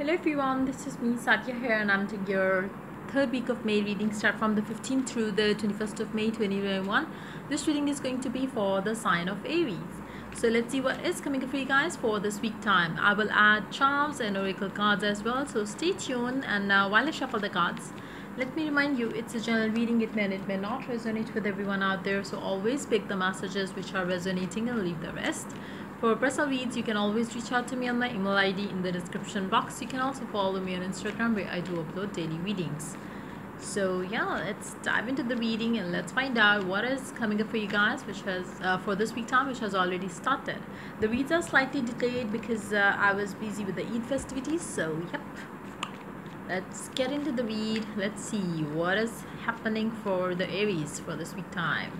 Hello everyone, this is me Sadia here and I'm taking your third week of May reading start from the 15th through the 21st of May 2021. This reading is going to be for the sign of Aries. So let's see what is coming for you guys for this week time. I will add charms and oracle cards as well so stay tuned and uh, while I shuffle the cards let me remind you it's a general reading it may and it may not resonate with everyone out there so always pick the messages which are resonating and leave the rest. For personal reads, you can always reach out to me on my email ID in the description box. You can also follow me on Instagram where I do upload daily readings. So yeah, let's dive into the reading and let's find out what is coming up for you guys, which has uh, for this week time, which has already started. The reads are slightly delayed because uh, I was busy with the Eid festivities. So yep, let's get into the read. Let's see what is happening for the Aries for this week time.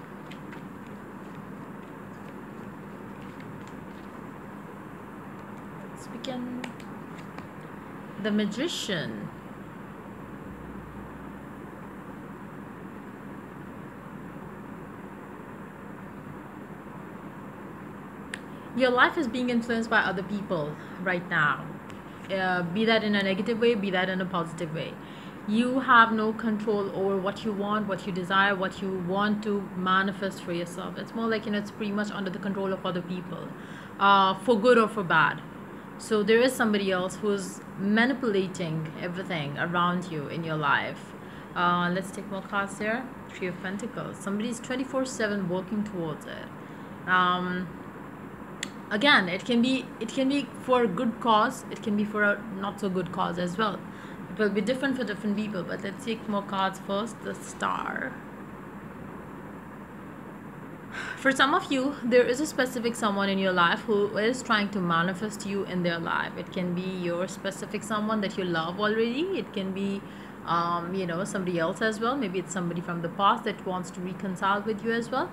The magician. Your life is being influenced by other people right now. Uh, be that in a negative way be that in a positive way. You have no control over what you want what you desire what you want to manifest for yourself. It's more like you know it's pretty much under the control of other people uh, for good or for bad so there is somebody else who's manipulating everything around you in your life. Uh, let's take more cards here. Three of Pentacles. Somebody's 24-7 working towards it. Um, again, it can be it can be for a good cause. It can be for a not so good cause as well. It will be different for different people. But let's take more cards first. The Star for some of you there is a specific someone in your life who is trying to manifest you in their life. It can be your specific someone that you love already. It can be um, you know somebody else as well. Maybe it's somebody from the past that wants to reconcile with you as well.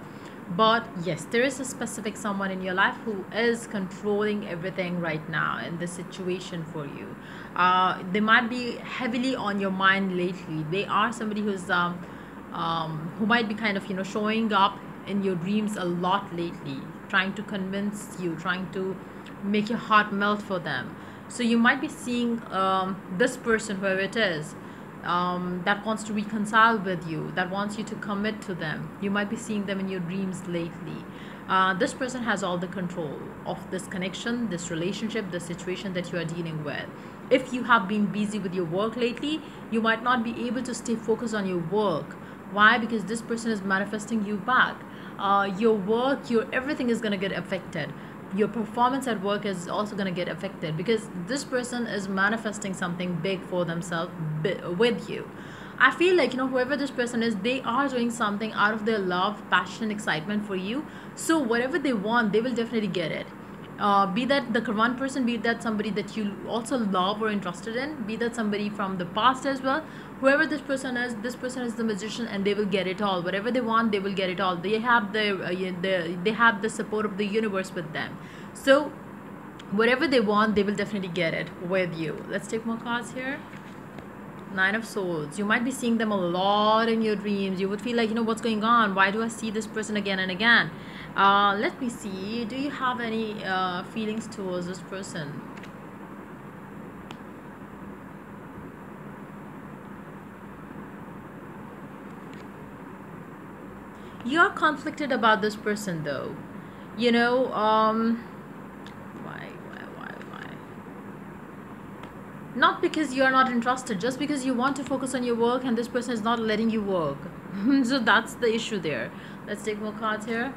But yes there is a specific someone in your life who is controlling everything right now in the situation for you. Uh, they might be heavily on your mind lately. They are somebody who's um, um, who might be kind of you know showing up in your dreams a lot lately, trying to convince you, trying to make your heart melt for them. So you might be seeing um, this person, whoever it is, um, that wants to reconcile with you, that wants you to commit to them. You might be seeing them in your dreams lately. Uh, this person has all the control of this connection, this relationship, the situation that you are dealing with. If you have been busy with your work lately, you might not be able to stay focused on your work. Why? Because this person is manifesting you back uh, your work your everything is going to get affected. Your performance at work is also going to get affected because this person is manifesting something big for themselves with you. I feel like you know whoever this person is they are doing something out of their love passion excitement for you. So whatever they want they will definitely get it uh, be that the one person be that somebody that you also love or interested in be that somebody from the past as well whoever this person is this person is the magician and they will get it all. Whatever they want they will get it all. They have the, uh, the they have the support of the universe with them. So whatever they want they will definitely get it with you. Let's take more cards here nine of swords. You might be seeing them a lot in your dreams. You would feel like you know what's going on? Why do i see this person again and again? Uh, let me see. Do you have any uh, feelings towards this person? You're conflicted about this person though. You know um why why why why not because you are not interested just because you want to focus on your work and this person is not letting you work. So that's the issue there. Let's take more cards here.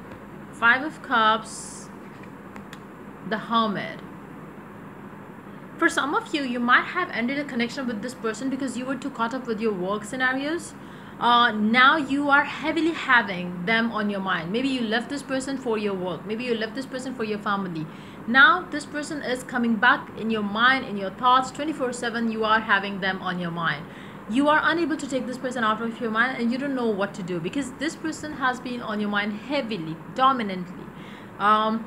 Five of cups the hermit. For some of you you might have ended a connection with this person because you were too caught up with your work scenarios. Uh, now you are heavily having them on your mind. Maybe you left this person for your work. Maybe you left this person for your family now this person is coming back in your mind in your thoughts 24 7 you are having them on your mind. You are unable to take this person out of your mind and you don't know what to do because this person has been on your mind heavily dominantly. Um,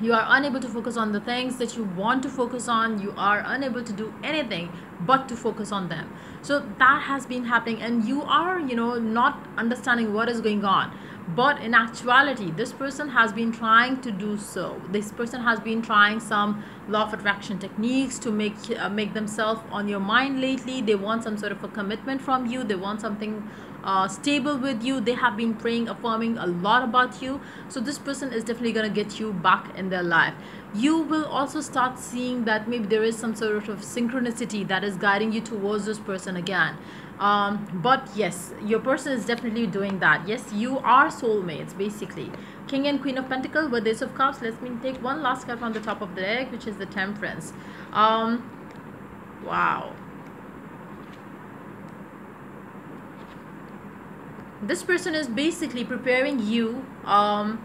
you are unable to focus on the things that you want to focus on. You are unable to do anything but to focus on them. So that has been happening and you are you know not understanding what is going on but in actuality this person has been trying to do so. This person has been trying some law of attraction techniques to make uh, make themselves on your mind lately. They want some sort of a commitment from you. They want something uh, stable with you. They have been praying affirming a lot about you. So this person is definitely going to get you back in their life you will also start seeing that maybe there is some sort of synchronicity that is guiding you towards this person again. Um, but yes your person is definitely doing that. Yes you are soulmates basically. King and queen of pentacles with ace of cups. Let me take one last card from the top of the deck which is the temperance. Um, wow. This person is basically preparing you um,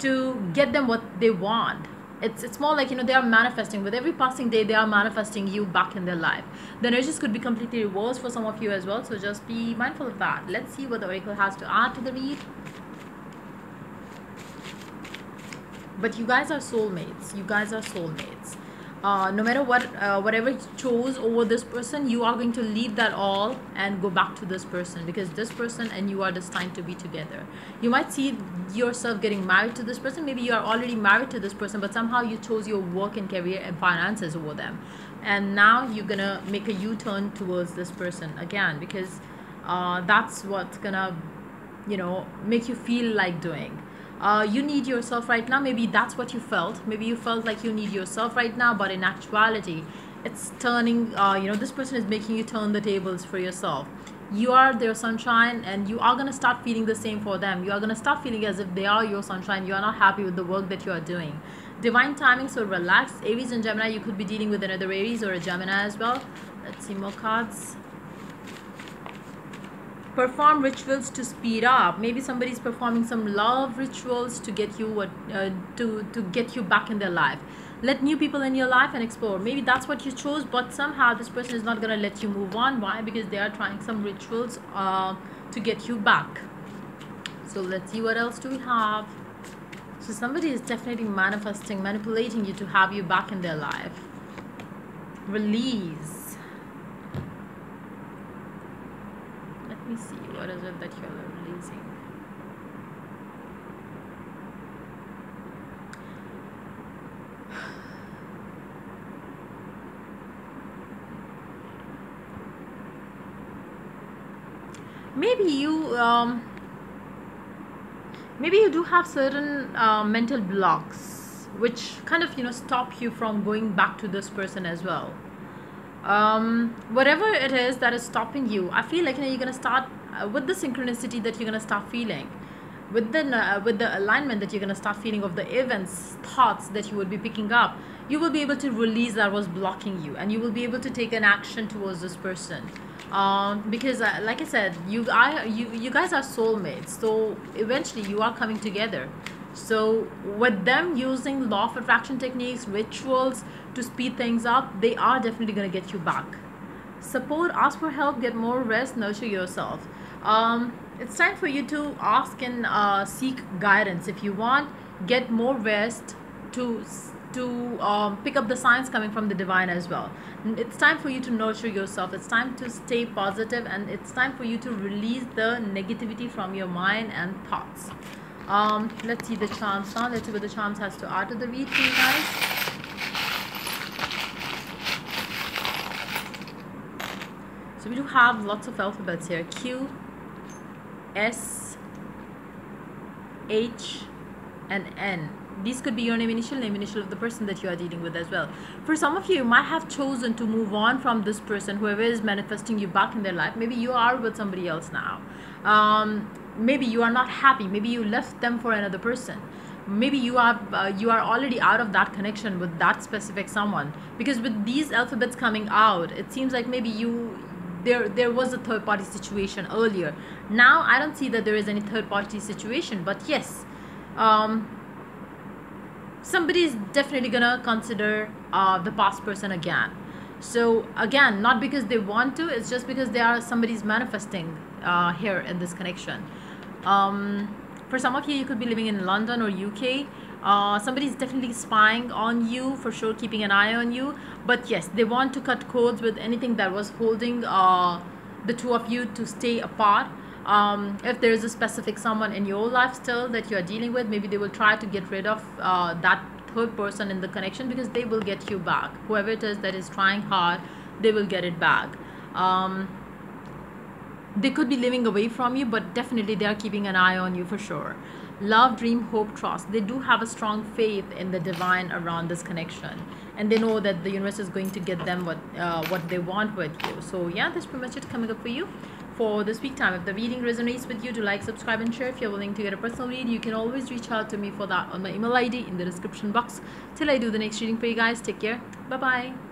to get them what they want it's it's more like you know they are manifesting. With every passing day they are manifesting you back in their life. The energies could be completely reversed for some of you as well so just be mindful of that. Let's see what the oracle has to add to the read. But you guys are soulmates. You guys are soulmates uh, no matter what uh, whatever you chose over this person you are going to leave that all and go back to this person because this person and you are destined to be together. You might see yourself getting married to this person. Maybe you are already married to this person but somehow you chose your work and career and finances over them. And now you're gonna make a u-turn towards this person again because uh, that's what's gonna you know make you feel like doing uh, you need yourself right now. Maybe that's what you felt. Maybe you felt like you need yourself right now but in actuality it's turning uh, you know this person is making you turn the tables for yourself. You are their sunshine and you are going to start feeling the same for them. You are going to start feeling as if they are your sunshine. You are not happy with the work that you are doing. Divine timing so relax. Aries and gemini you could be dealing with another aries or a gemini as well. Let's see more cards perform rituals to speed up. Maybe somebody's performing some love rituals to get you what uh, to to get you back in their life. Let new people in your life and explore. Maybe that's what you chose but somehow this person is not going to let you move on. Why? Because they are trying some rituals uh, to get you back. So let's see what else do we have. So somebody is definitely manifesting manipulating you to have you back in their life. Release me see what is it that you're releasing. Maybe you um, maybe you do have certain uh, mental blocks which kind of you know stop you from going back to this person as well um, whatever it is that is stopping you i feel like you know you're gonna start uh, with the synchronicity that you're gonna start feeling with the uh, with the alignment that you're gonna start feeling of the events thoughts that you will be picking up you will be able to release that was blocking you and you will be able to take an action towards this person. Um, because uh, like i said you I, you you guys are soulmates so eventually you are coming together so with them using law of attraction techniques rituals to speed things up they are definitely going to get you back. Support ask for help get more rest nurture yourself. Um, it's time for you to ask and uh, seek guidance. If you want get more rest to to um, pick up the signs coming from the divine as well. It's time for you to nurture yourself. It's time to stay positive and it's time for you to release the negativity from your mind and thoughts um, let's see the charms now let's see what the charms has to add to the read for you guys So we do have lots of alphabets here. Q, S, H, and N. These could be your name initial, name initial of the person that you are dealing with as well. For some of you, you might have chosen to move on from this person, whoever is manifesting you back in their life. Maybe you are with somebody else now. Um, maybe you are not happy. Maybe you left them for another person. Maybe you are uh, you are already out of that connection with that specific someone. Because with these alphabets coming out it seems like maybe you there there was a third party situation earlier. Now i don't see that there is any third party situation but yes um, somebody is definitely gonna consider uh, the past person again. So again not because they want to it's just because they are somebody's manifesting uh, here in this connection um, for some of you you could be living in london or uk uh, somebody's definitely spying on you for sure keeping an eye on you. But yes they want to cut cords with anything that was holding uh, the two of you to stay apart. Um, if there is a specific someone in your life still that you are dealing with maybe they will try to get rid of uh, that third person in the connection because they will get you back. Whoever it is that is trying hard they will get it back. Um, they could be living away from you but definitely they are keeping an eye on you for sure. Love dream hope trust they do have a strong faith in the divine around this connection. And they know that the universe is going to get them what uh, what they want with you. So yeah that's pretty much it coming up for you. For this week time if the reading resonates with you do like subscribe and share. If you're willing to get a personal read you can always reach out to me for that on my email id in the description box. Till i do the next reading for you guys take care. Bye bye